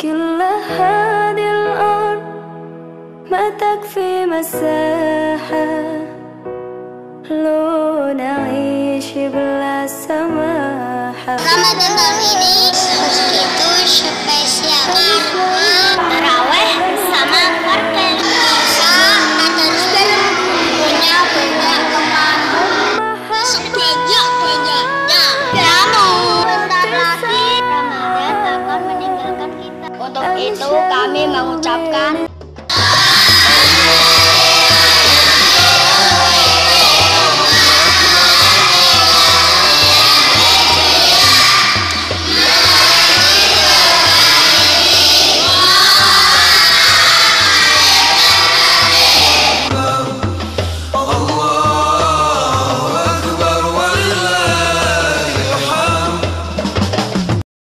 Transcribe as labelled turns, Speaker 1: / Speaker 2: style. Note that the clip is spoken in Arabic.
Speaker 1: كل هذه الأرض ما تكفي مساحة. لو نعيش بلا سماحة.
Speaker 2: itu kami mengucapkan